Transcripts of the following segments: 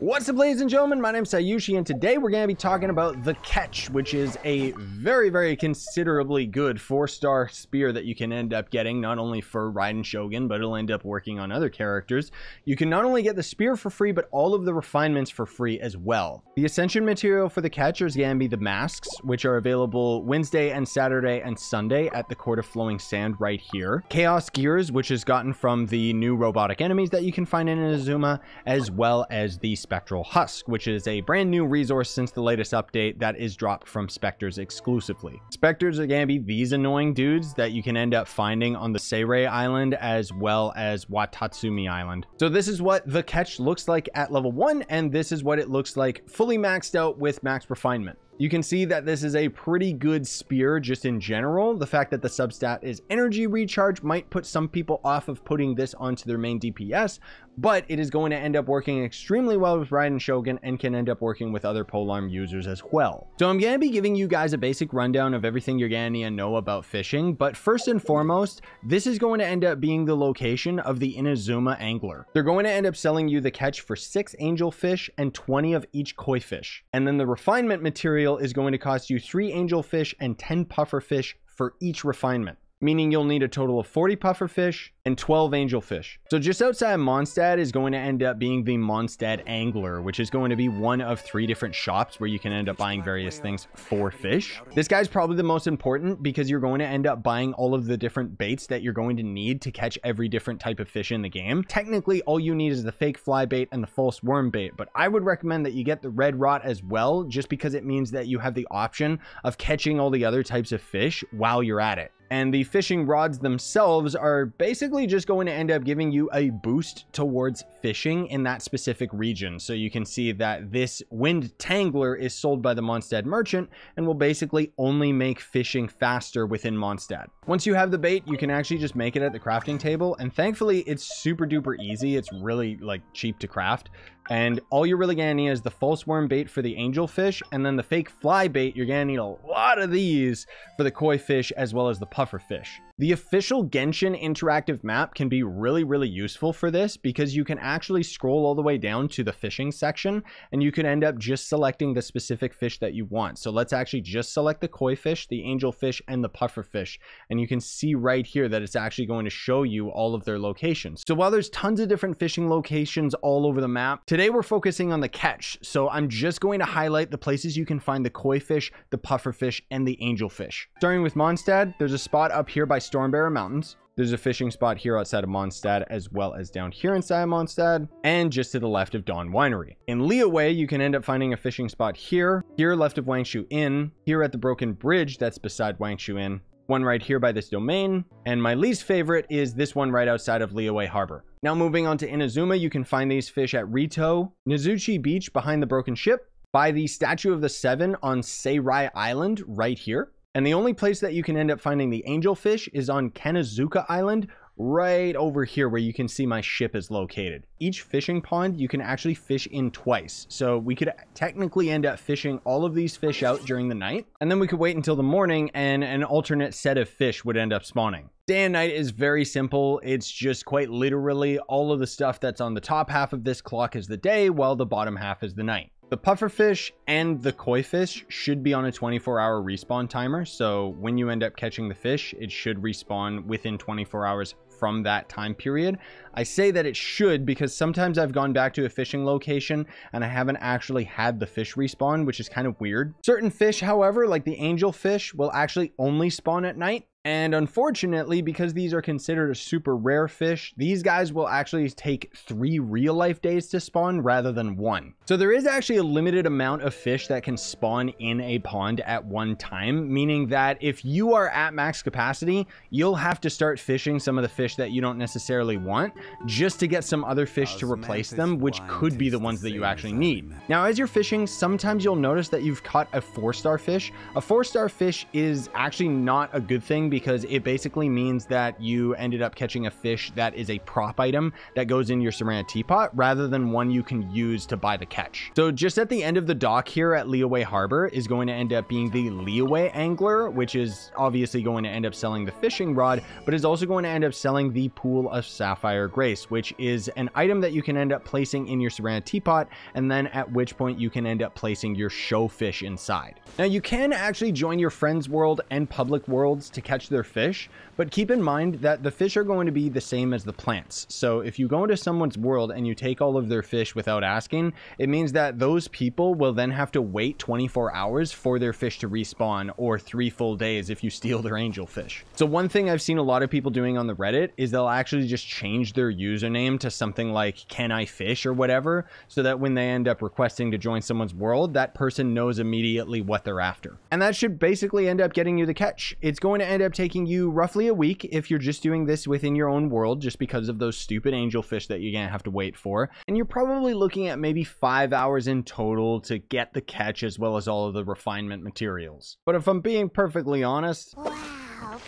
What's up ladies and gentlemen, my name is Scyushi and today we're going to be talking about the Catch, which is a very, very considerably good 4-star spear that you can end up getting, not only for Raiden Shogun, but it'll end up working on other characters. You can not only get the spear for free, but all of the refinements for free as well. The Ascension material for the Catcher is going to be the masks, which are available Wednesday and Saturday and Sunday at the Court of Flowing Sand right here. Chaos Gears, which is gotten from the new robotic enemies that you can find in Inazuma, as well as the Spectral Husk, which is a brand new resource since the latest update that is dropped from Specters exclusively. Specters are going to be these annoying dudes that you can end up finding on the Seirei Island as well as Watatsumi Island. So this is what the catch looks like at level 1 and this is what it looks like fully maxed out with max refinement. You can see that this is a pretty good spear just in general. The fact that the substat is energy recharge might put some people off of putting this onto their main DPS, but it is going to end up working extremely well with Raiden Shogun and can end up working with other polearm users as well. So I'm going to be giving you guys a basic rundown of everything you're going to need to know about fishing, but first and foremost, this is going to end up being the location of the Inazuma Angler. They're going to end up selling you the catch for 6 angelfish and 20 of each koi fish. And then the refinement material is going to cost you 3 angelfish and 10 pufferfish for each refinement meaning you'll need a total of 40 pufferfish and 12 angelfish. So just outside Mondstadt is going to end up being the Mondstadt Angler, which is going to be one of three different shops where you can end up buying various things for fish. This guy's probably the most important because you're going to end up buying all of the different baits that you're going to need to catch every different type of fish in the game. Technically, all you need is the fake fly bait and the false worm bait, but I would recommend that you get the red rot as well, just because it means that you have the option of catching all the other types of fish while you're at it and the fishing rods themselves are basically just going to end up giving you a boost towards fishing in that specific region. So you can see that this wind tangler is sold by the Mondstadt merchant and will basically only make fishing faster within Mondstadt. Once you have the bait, you can actually just make it at the crafting table. And thankfully it's super duper easy. It's really like cheap to craft. And all you're really gonna need is the false worm bait for the angelfish, and then the fake fly bait, you're gonna need a lot of these for the koi fish as well as the puffer fish. The official Genshin interactive map can be really, really useful for this because you can actually scroll all the way down to the fishing section and you can end up just selecting the specific fish that you want. So let's actually just select the koi fish, the angelfish, and the puffer fish. And you can see right here that it's actually going to show you all of their locations. So while there's tons of different fishing locations all over the map, today we're focusing on the catch. So I'm just going to highlight the places you can find the koi fish, the puffer fish, and the angel fish. Starting with Mondstadt, there's a spot up here by Stormbearer Mountains. There's a fishing spot here outside of Mondstadt, as well as down here inside of Mondstadt, and just to the left of Dawn Winery. In Liyue, you can end up finding a fishing spot here, here left of Wangshu Inn, here at the Broken Bridge that's beside Wangshu Inn, one right here by this domain, and my least favorite is this one right outside of Liyue Harbor. Now moving on to Inazuma, you can find these fish at Ritou, Nazuchi Beach behind the broken ship, by the Statue of the Seven on Seirei Island right here. And the only place that you can end up finding the angelfish is on Kannazuka Island, right over here where you can see my ship is located. Each fishing pond you can actually fish in twice. So we could technically end up fishing all of these fish out during the night. And then we could wait until the morning and an alternate set of fish would end up spawning. Day and night is very simple. It's just quite literally all of the stuff that's on the top half of this clock is the day while the bottom half is the night. The pufferfish and the koi fish should be on a 24 hour respawn timer. So when you end up catching the fish, it should respawn within 24 hours from that time period. I say that it should because sometimes I've gone back to a fishing location and I haven't actually had the fish respawn, which is kind of weird. Certain fish, however, like the angel fish, will actually only spawn at night. And unfortunately, because these are considered a super rare fish, these guys will actually take three real life days to spawn rather than one. So there is actually a limited amount of fish that can spawn in a pond at one time, meaning that if you are at max capacity, you'll have to start fishing some of the fish that you don't necessarily want just to get some other fish to replace them, which could be the ones that you actually need. Now, as you're fishing, sometimes you'll notice that you've caught a four star fish. A four star fish is actually not a good thing because it basically means that you ended up catching a fish that is a prop item that goes in your Serenitea Pot rather than one you can use to buy the catch. So just at the end of the dock here at Liyue Harbor is going to end up being the Liyue Angler, which is obviously going to end up selling the fishing rod, but is also going to end up selling the Pool of Sapphire Grace, which is an item that you can end up placing in your Serenitea Pot, and then at which point you can end up placing your show fish inside. Now you can actually join your friend's world and public worlds to catch their fish, but keep in mind that the fish are going to be the same as the plants. So if you go into someone's world and you take all of their fish without asking, it means that those people will then have to wait 24 hours for their fish to respawn or three full days if you steal their angelfish. So one thing I've seen a lot of people doing on the Reddit is they'll actually just change their username to something like can I fish or whatever so that when they end up requesting to join someone's world, that person knows immediately what they're after. And that should basically end up getting you the catch. It's going to end up taking you roughly a week if you're just doing this within your own world just because of those stupid angelfish that you're to have to wait for. And you're probably looking at maybe five hours in total to get the catch as well as all of the refinement materials. But if I'm being perfectly honest, Wow.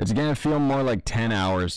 It's to feel more like 10 hours.